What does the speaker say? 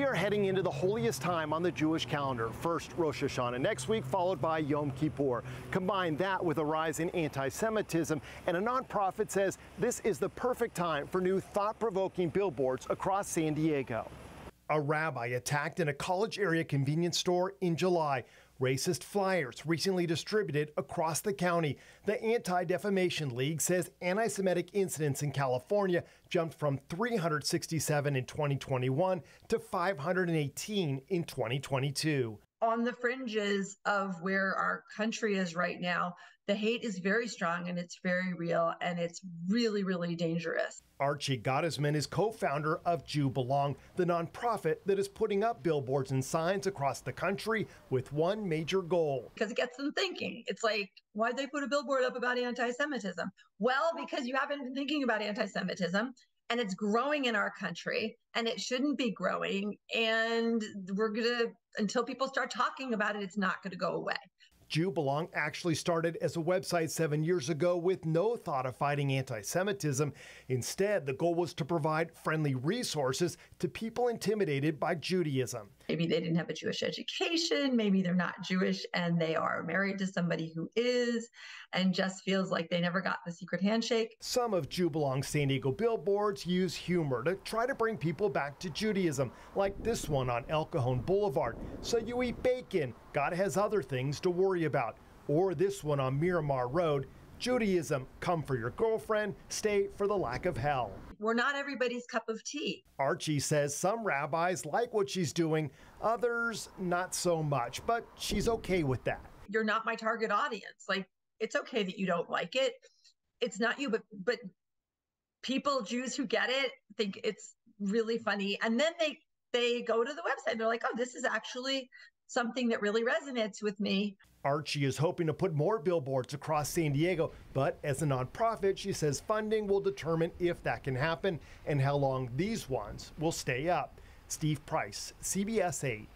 We are heading into the holiest time on the Jewish calendar. First Rosh Hashanah next week, followed by Yom Kippur. Combine that with a rise in anti Semitism, and a nonprofit says this is the perfect time for new thought provoking billboards across San Diego. A rabbi attacked in a college area convenience store in July. Racist flyers recently distributed across the county. The Anti Defamation League says anti Semitic incidents in California jumped from 367 in 2021 to 518 in 2022 on the fringes of where our country is right now, the hate is very strong and it's very real and it's really, really dangerous. Archie Gottesman is co founder of JewBelong, the nonprofit that is putting up billboards and signs across the country with one major goal. Because it gets them thinking. It's like, why'd they put a billboard up about anti Semitism? Well, because you haven't been thinking about anti Semitism and it's growing in our country and it shouldn't be growing. And we're going to, until people start talking about it, it's not going to go away. JewBelong actually started as a website seven years ago with no thought of fighting anti Semitism. Instead, the goal was to provide friendly resources to people intimidated by Judaism. Maybe they didn't have a Jewish education. Maybe they're not Jewish and they are married to somebody who is and just feels like they never got the secret handshake. Some of JewBelong's San Diego billboards use humor to try to bring people back to Judaism, like this one on El Cajon Boulevard. So you eat bacon. God has other things to worry about. Or this one on Miramar Road. Judaism, come for your girlfriend, stay for the lack of hell. We're not everybody's cup of tea. Archie says some rabbis like what she's doing, others not so much, but she's okay with that. You're not my target audience. Like, it's okay that you don't like it. It's not you, but but people, Jews who get it, think it's really funny. And then they they go to the website and they're like, oh, this is actually something that really resonates with me. Archie is hoping to put more billboards across San Diego, but as a nonprofit, she says funding will determine if that can happen and how long these ones will stay up. Steve Price, CBS 8.